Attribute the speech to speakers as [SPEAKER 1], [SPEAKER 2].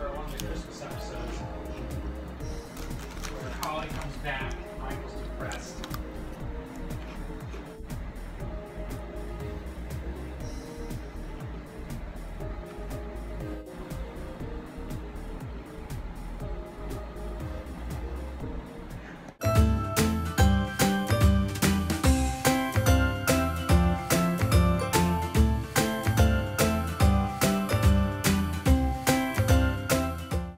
[SPEAKER 1] for one of the Christmas episodes. Where Holly comes back